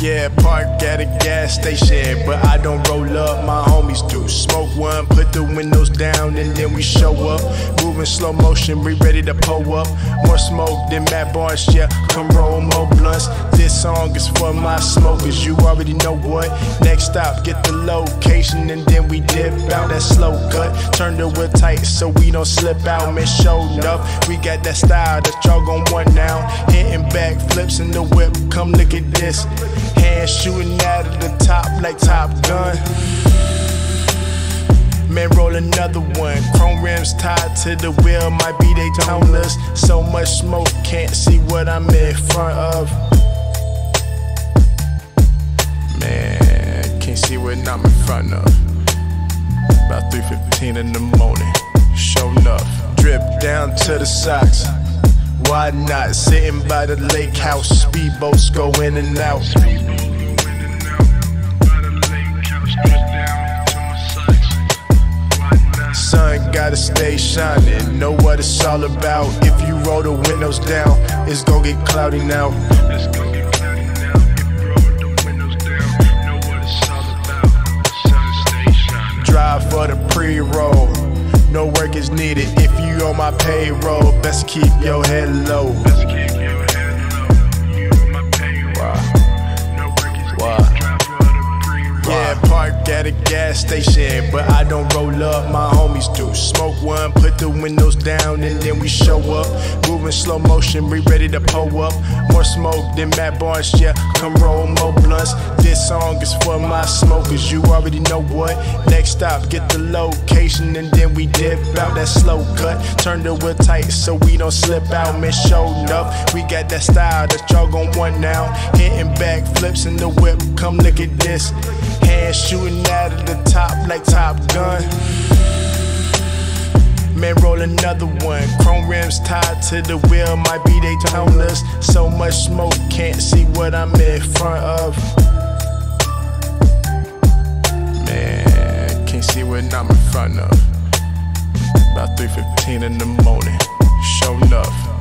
park at a gas station, but I don't roll up, my homies do. Smoke one, the windows down, and then we show up. Moving slow motion, we ready to pull up. More smoke than Matt Barnes, yeah. Come roll more blunts. This song is for my smokers, you already know what. Next stop, get the location, and then we dip out that slow cut. Turn the whip tight so we don't slip out, man. Showed up, we got that style that y'all gon' want now. Hitting back flips in the whip, come look at this. Hands shooting out of the top like Top Gun. Man, roll another one. Chrome rims tied to the wheel, might be Daytonas. So much smoke, can't see what I'm in front of. Man, can't see what I'm in front of. About 3:15 in the morning, show enough. Drip down to the socks. Why not? Sitting by the lake house, speedboats go in and out. Sun gotta stay shining, know what it's all about. If you roll the windows down, it's gonna get cloudy now. Drive for the pre-roll, no work is needed. If you on my payroll, best keep your head low. But I don't roll up, my homies do. Smoke one, put the windows down, and then we show up. Moving slow motion, we ready to pull up. More smoke than Matt Barnes, yeah. Come roll more blunts. This song is for my smokers, you already know what. Next stop, get the location, and then we dip out that slow cut. Turn the wheel tight so we don't slip out, man. Showed up, we got that style that y'all gon' want now. Hitting back flips in the whip, come look at this. Hands shooting out of the top like Top Gun. Man, roll another one. Chrome rims tied to the wheel, might be Daytonas. So much smoke, can't see what I'm in front of. Man, can't see what I'm in front of. About 3:15 in the morning, show enough.